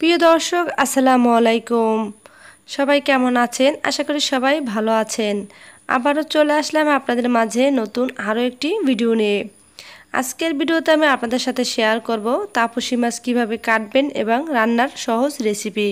প্রিয় দর্শক, আসসালামু আলাইকুম। সবাই কেমন আছেন? আশা করি সবাই ভালো আছেন। আবারও চলে আসলাম আপনাদের মাঝে নতুন আরও একটি ভিডিও নিয়ে। আজকের ভিডিওতে আমি আপনাদের সাথে শেয়ার করব তাপসী মাছ কীভাবে কাটবেন এবং রান্নার সহজ রেসিপি।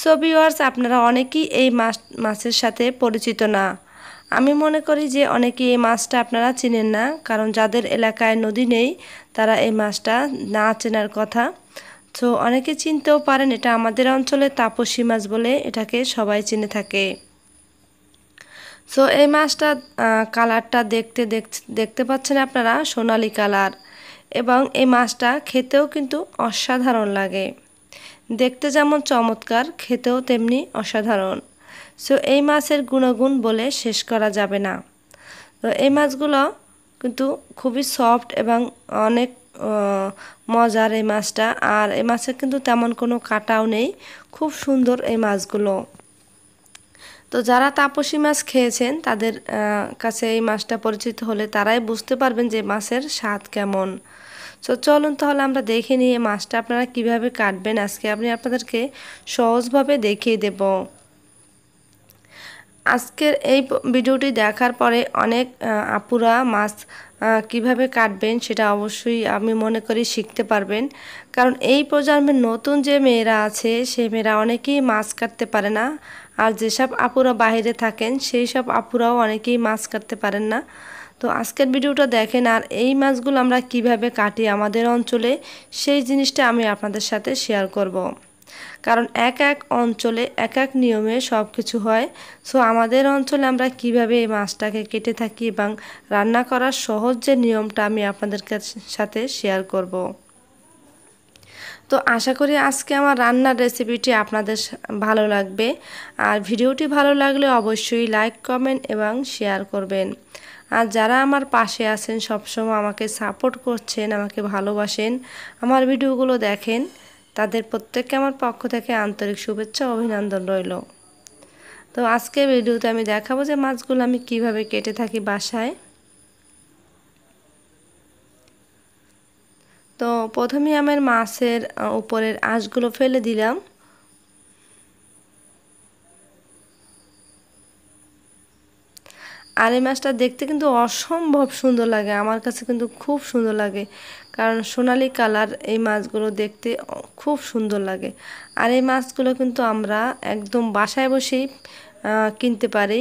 সো ভিওয়ার্স আপনারা অনেকেই এই মাছ মাছের সাথে পরিচিত না। আমি মনে করি যে অনেকে এই মাছটা আপনারা চিনেন না, কারণ যাদের এলাকায় নদী নেই, তারা এই মাছটা না চেনার কথা। তো অনেকে চিনতেও পারেন এটা আমাদের অঞ্চলে তাপসী মাছ বলে এটাকে সবাই চিনে থাকে। সো এই মাছটা কালারটা দেখতে দেখতে পাচ্ছেন আপনারা, সোনালি কালার। এবং এই মাছটা খেতেও কিন্তু অসাধারণ লাগে। দেখতে যেমন চমৎকার, খেতেও তেমনি অসাধারণ। সো এই মাছের গুণগুণ বলে শেষ করা যাবে না। তো এই মাছগুলো কিন্তু খুবই সফট এবং অনেক মজার এই মাছটা। আর এই মাছের কিন্তু তেমন কোনো কাটাও নেই। খুব সুন্দর এই মাছগুলো। তো যারা তাপসী মাছ খেয়েছেন, তাদের কাছে এই মাছটা পরিচিত হলে তারাই বুঝতে পারবেন যে মাছের স্বাদ কেমন। তো চলুন তাহলে আমরা দেখে নিয়ে মাছটা আপনারা কীভাবে কাটবেন। আজকে আপনি আপনাদেরকে সহজভাবে দেখিয়ে দেব। আজকের এই ভিডিওটি দেখার পরে অনেক আপুরা মাছ কীভাবে কাটবেন সেটা অবশ্যই আমি মনে করি শিখতে পারবেন। কারণ এই প্রজন্মের নতুন যে মেয়েরা আছে, সে মেয়েরা অনেকেই মাছ কাটতে পারে না। আর যেসব আপুরা বাইরে থাকেন, সেই সব আপুরাও অনেকেই মাছ কাটতে পারেন না। তো আজকের ভিডিওটা দেখেন আর এই মাছগুলো আমরা কীভাবে কাটি আমাদের অঞ্চলে, সেই জিনিসটা আমি আপনাদের সাথে শেয়ার করব। কারণ এক এক অঞ্চলে এক এক নিয়মে সব কিছু হয়। সো আমাদের অঞ্চলে আমরা কীভাবে এই মাছটাকে কেটে থাকি এবং রান্না করার সহজ যে নিয়মটা আমি আপনাদের সাথে শেয়ার করব। তো আশা করি আজকে আমার রান্নার রেসিপিটি আপনাদের ভালো লাগবে। আর ভিডিওটি ভালো লাগলে অবশ্যই লাইক কমেন্ট এবং শেয়ার করবেন। আর যারা আমার পাশে আছেন সবসময় আমাকে সাপোর্ট করছেন, আমাকে ভালোবাসেন, আমার ভিডিওগুলো দেখেন তাদের প্রত্যেককে আমার পক্ষ থেকে আন্তরিক শুভেচ্ছা অভিনন্দন রইল। তো আজকে ভিডিওতে আমি দেখাবো যে মাছগুলো আমি কীভাবে কেটে থাকি বাসায়। তো প্রথমে আমার মাছের উপরের আঁশগুলো ফেলে দিলাম। আর এই মাছটা দেখতে কিন্তু অসম্ভব সুন্দর লাগে। আমার কাছে কিন্তু খুব সুন্দর লাগে। কারণ সোনালি কালার এই মাছগুলো দেখতে খুব সুন্দর লাগে। আর এই মাছগুলো কিন্তু আমরা একদম বাসায় বসেই কিনতে পারি।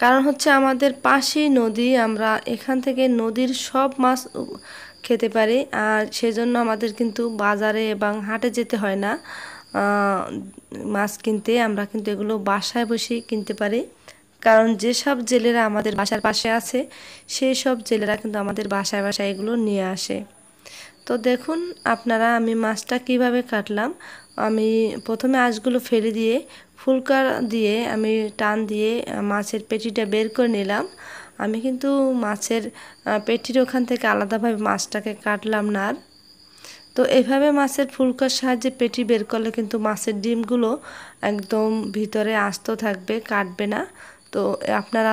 কারণ হচ্ছে আমাদের পাশেই নদী, আমরা এখান থেকে নদীর সব মাছ খেতে পারি। আর সেজন্য আমাদের কিন্তু বাজারে এবং হাটে যেতে হয় না। মাছ কিনতে। আমরা কিন্তু এগুলো বাসায় বসেই কিনতে পারি। কারণ যেসব জেলেরা আমাদের বাসার পাশে আছে, সেই সব জেলেরা কিন্তু আমাদের বাসায় বাসায় এগুলো নিয়ে আসে। তো দেখুন, আপনারা আমি মাছটা কীভাবে কাটলাম। আমি প্রথমে আঁশগুলো ফেলে দিয়ে ফুলকার দিয়ে আমি টান দিয়ে মাছের পেটিটা বের করে নিলাম। আমি কিন্তু মাছের পেটির ওখান থেকে আলাদাভাবে মাছটাকে কাটলাম না আর। তো এভাবে মাছের ফুলকার সাহায্যে পেটি বের করলে কিন্তু মাছের ডিমগুলো একদম ভিতরে আস্ত থাকবে, কাটবে না। তো আপনারা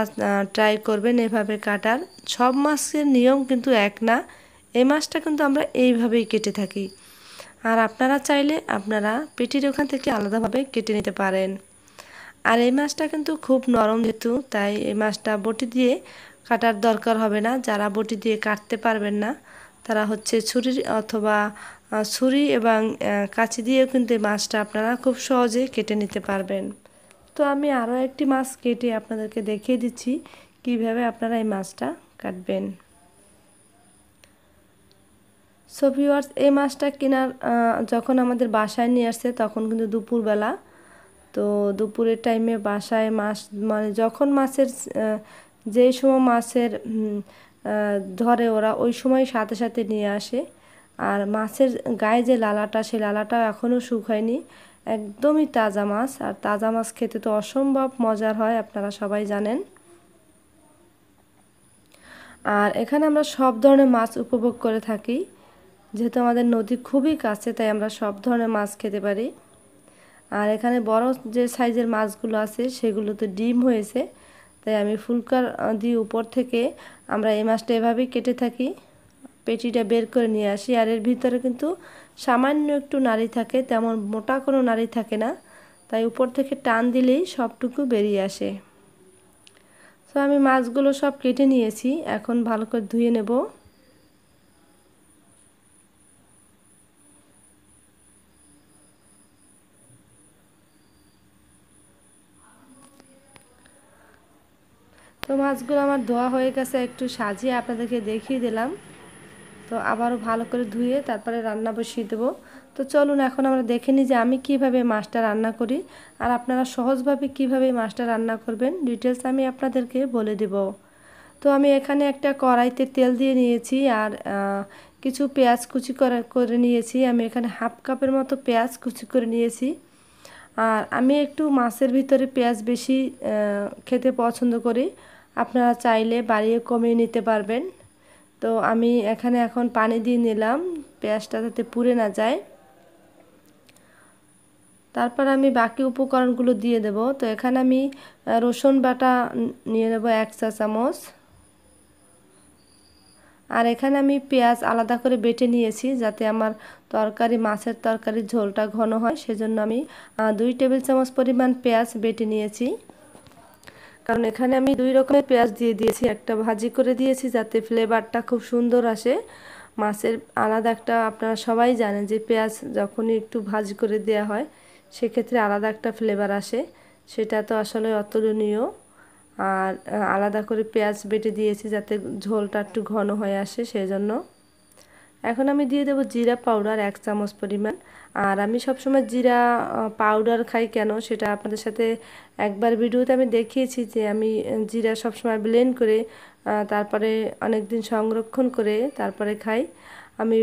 ট্রাই করবেন এভাবে কাটার। সব মাছের নিয়ম কিন্তু এক না, এই মাছটা কিন্তু আমরা এইভাবেই কেটে থাকি। আর আপনারা চাইলে আপনারা পেটির ওখান থেকে আলাদাভাবে কেটে নিতে পারেন। আর এই মাছটা কিন্তু খুব নরম যেহেতু, তাই এই মাছটা বটি দিয়ে কাটার দরকার হবে না। যারা বটি দিয়ে কাটতে পারবেন না, তারা হচ্ছে ছুরি অথবা ছুরি এবং কাঁচি দিয়েও কিন্তু এই মাছটা আপনারা খুব সহজে কেটে নিতে পারবেন। তো আমি আরও একটি মাছ কেটে আপনাদেরকে দেখিয়ে দিচ্ছি, কীভাবে আপনারা এই মাছটা কাটবেন। সো ভিউয়ার্স এই মাছটা কেনার যখন আমাদের বাসায় নিয়ে আসছে তখন কিন্তু দুপুরবেলা। তো দুপুরের টাইমে বাসায় মাছ মানে যখন মাছের যেই সময় মাছের ধরে ওরা, ওই সময় সাথে সাথে নিয়ে আসে। আর মাছের গায়ে যে লালাটা, সেই লালাটাও এখনও শুকায়নি একদমই তাজা মাছ, আর তাজা মাছ খেতে তো অসম্ভব মজার হয়, আপনারা সবাই জানেন। আর এখানে আমরা সব ধরনের মাছ উপভোগ করে থাকি। যেহেতু আমাদের নদী খুবই কাছে, তাই আমরা সব ধরনের মাছ খেতে পারি। আর এখানে বড় যে সাইজের মাছগুলো আছে, সেগুলোতে ডিম হয়েছে। তাই আমি ফুলকার দিয়ে উপর থেকে আমরা এই মাছটা এভাবেই কেটে থাকি। পেটিটা বের করে নিয়ে আসি। আর এর ভিতরে কিন্তু সামান্য একটু নাড়ি থাকে, তেমন মোটা কোনো নাড়ি থাকে না। তাই উপর থেকে টান দিলেই সবটুকু বেরিয়ে আসে। তো আমি মাছগুলো সব কেটে নিয়েছি, এখন ভালো করে ধুয়ে নেব। তো মাছগুলো আমার ধোয়া হয়ে গেছে, একটু সাজিয়ে আপনাদেরকে দেখিয়ে দিলাম। তো আবারও ভালো করে ধুয়ে তারপরে রান্না বসিয়ে দেবো। তো চলুন এখন আমরা দেখে নিই যে আমি কীভাবে মাছটা রান্না করি আর আপনারা সহজভাবে কীভাবে মাছটা রান্না করবেন। ডিটেলস আমি আপনাদেরকে বলে দেব। তো আমি এখানে একটা কড়াইতে তেল দিয়ে নিয়েছি আর কিছু পেঁয়াজ কুচি করে করে নিয়েছি। আমি এখানে হাফ কাপের মতো পেঁয়াজ কুচি করে নিয়েছি। আর আমি একটু মাছের ভিতরে পেঁয়াজ বেশি খেতে পছন্দ করি। আপনারা চাইলে বাড়িয়ে কমিয়ে নিতে পারবেন। তো আমি এখানে এখন পানি দিয়ে নিলাম, পেঁয়াজটা যাতে পুড়ে না যায়। তারপর আমি বাকি উপকরণগুলো দিয়ে দেব। তো এখানে আমি রসুন বাটা নিয়ে নেব এক চা চামচ। আর এখানে আমি পেঁয়াজ আলাদা করে বেটে নিয়েছি যাতে আমার তরকারি, মাছের তরকারি ঝোলটা ঘন হয়। সেজন্য আমি দুই টেবিল চামচ পরিমাণ পেঁয়াজ বেটে নিয়েছি। কারণ এখানে আমি দুই রকমের পেঁয়াজ দিয়ে দিয়েছি। একটা ভাজি করে দিয়েছি যাতে ফ্লেভারটা খুব সুন্দর আসে। মাছের আলাদা একটা, আপনারা সবাই জানেন যে পেঁয়াজ যখনই একটু ভাজি করে দেওয়া হয়, সেক্ষেত্রে আলাদা একটা ফ্লেভার আসে। সেটা তো আসলে অতুলনীয়। আর আলাদা করে পেঁয়াজ বেটে দিয়েছি যাতে ঝোলটা একটু ঘন হয়ে আসে সেই জন্য এখন আমি দিয়ে দেবো জিরা পাউডার, এক চামচ পরিমাণ। আর আমি সবসময় জিরা পাউডার খাই কেন সেটা আপনাদের সাথে একবার ভিডিওতে আমি দেখিয়েছি যে আমি জিরা সবসময় ব্লেন্ড করে তারপরে অনেক দিন সংরক্ষণ করে তারপরে খাই। আমি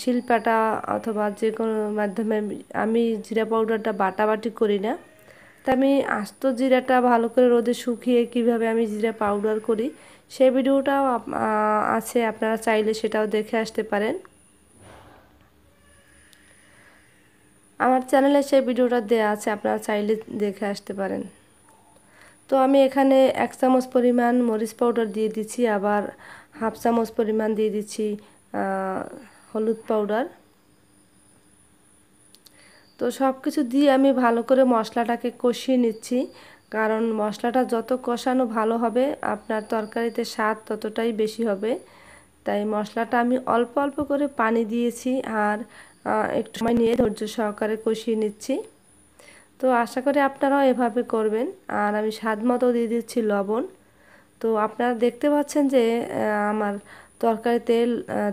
শিলপাটা অথবা যে কোনো মাধ্যমে আমি জিরা পাউডারটা বাটাবাটি করি না। তা আমি আস্ত জিরাটা ভালো করে রোদে শুকিয়ে কীভাবে আমি জিরা পাউডার করি সেই ভিডিওটাও আছে, আপনারা চাইলে সেটাও দেখে আসতে পারেন। আমার চ্যানেলে সেই ভিডিওটা দেওয়া আছে, আপনারা চাইলে দেখে আসতে পারেন। তো আমি এখানে এক চামচ পরিমাণ মরিচ পাউডার দিয়ে দিচ্ছি, আবার হাফ চামচ পরিমাণ দিয়ে দিচ্ছি হলুদ পাউডার তো সব কিছু দিয়ে আমি ভালো করে মশলাটাকে কষিয়ে নিচ্ছি। কারণ মশলাটা যত কষানো ভালো হবে, আপনার তরকারিতে স্বাদ ততটাই বেশি হবে। তাই মশলাটা আমি অল্প অল্প করে পানি দিয়েছি আর একটু সময় নিয়ে ধৈর্য সহকারে কষিয়ে নিচ্ছি। তো আশা করি আপনারাও এভাবে করবেন। আর আমি স্বাদ মতো দিয়ে দিচ্ছি লবণ। তো আপনারা দেখতে পাচ্ছেন যে আমার তরকারি তেল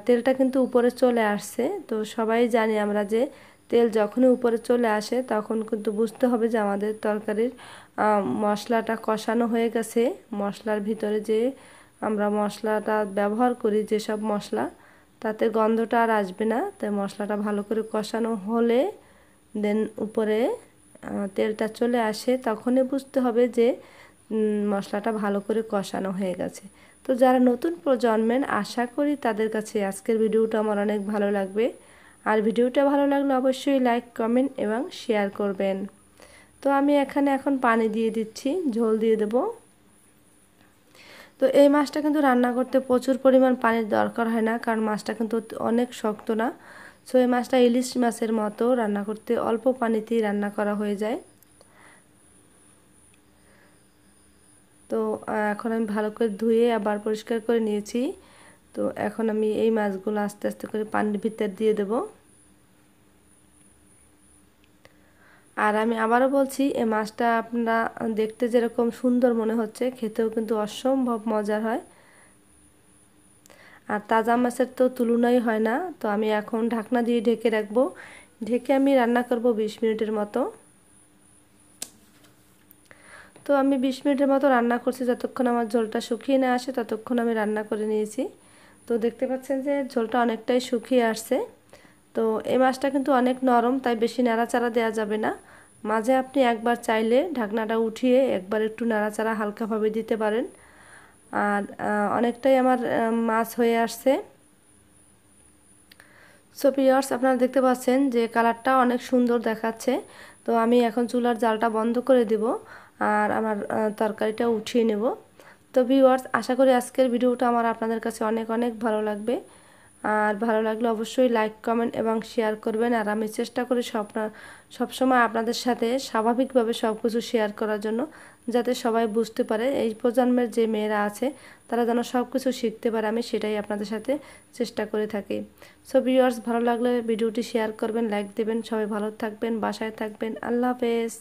তেলটা কিন্তু উপরে চলে আসছে। তো সবাই জানি আমরা যে তেল যখনই উপরে চলে আসে, তখন কিন্তু বুঝতে হবে যে আমাদের তরকারির মশলাটা কষানো হয়ে গেছে। মশলার ভিতরে যে আমরা মশলাটা ব্যবহার করি, যেসব মশলা, তাতে গন্ধটা আর আসবে না। তাই মশলাটা ভালো করে কষানো হলে, দেন উপরে তেলটা চলে আসে, তখনই বুঝতে হবে যে মশলাটা ভালো করে কষানো হয়ে গেছে। তো যারা নতুন প্রজন্মের, আশা করি তাদের কাছে আজকের ভিডিওটা আমার অনেক ভালো লাগবে। আর ভিডিওটা ভালো লাগলে অবশ্যই লাইক কমেন্ট এবং শেয়ার করবেন। তো আমি এখানে এখন পানি দিয়ে দিচ্ছি, ঝোল দিয়ে দেব। তো এই মাছটা কিন্তু রান্না করতে প্রচুর পরিমাণ পানির দরকার হয় না, কারণ মাছটা কিন্তু অনেক শক্ত না। সো এই মাছটা ইলিশ মাছের মতো রান্না করতে অল্প পানিতেই রান্না করা হয়ে যায়। তো এখন আমি ভালো করে ধুয়ে আবার পরিষ্কার করে নিয়েছি। তো এখন আমি এই মাছগুলো আস্তে আস্তে করে পানির ভিতর দিয়ে দেব। আর আমি আবারও বলছি এই মাছটা আপনারা দেখতে যেরকম সুন্দর মনে হচ্ছে, খেতেও কিন্তু অসম্ভব মজার হয়। আর তাজা মাছের তো তুলনাই হয় না, তো আমি এখন ঢাকনা দিয়ে ঢেকে রাখব। ঢেকে আমি রান্না করব বিশ মিনিটের মতো। তো আমি বিশ মিনিটের মতো রান্না করছি, যতক্ষণ আমার ঝোলটা শুকিয়ে না আসে, ততক্ষণ আমি রান্না করে নিয়েছি। তো দেখতে পাচ্ছেন যে ঝোলটা অনেকটাই শুকিয়ে আসছে। তো এই মাছটা কিন্তু অনেক নরম, তাই বেশি নাড়াচাড়া দেওয়া যাবে না। মাঝে আপনি একবার চাইলে ঢাকনাটা উঠিয়ে একবার একটু নাড়াচাড়া হালকাভাবে দিতে পারেন। আর অনেকটাই আমার মাছ হয়ে আসছে। সো পিয়ার্স আপনারা দেখতে পাচ্ছেন যে কালারটা অনেক সুন্দর দেখাচ্ছে। তো আমি এখন চুলার জালটা বন্ধ করে দেব আর আমার তরকারিটা উঠিয়ে নেব। তো ভিউয়ার্স আশা করি আজকের ভিডিওটা আমার আপনাদের কাছে অনেক অনেক ভালো লাগবে। আর ভালো লাগলে অবশ্যই লাইক কমেন্ট এবং শেয়ার করবেন। আর আমি চেষ্টা করি সব সবসময় আপনাদের সাথে স্বাভাবিকভাবে সব কিছু শেয়ার করার জন্য, যাতে সবাই বুঝতে পারে এই প্রজন্মের যে মেয়েরা আছে, তারা যেন সব কিছু শিখতে পারে। আমি সেটাই আপনাদের সাথে চেষ্টা করে থাকি। সো ভিউয়ার্স ভালো লাগলে ভিডিওটি শেয়ার করবেন লাইক দেবেন। সবাই ভালো থাকবেন, বাসায় থাকবেন। আল্লাহ হাফেজ।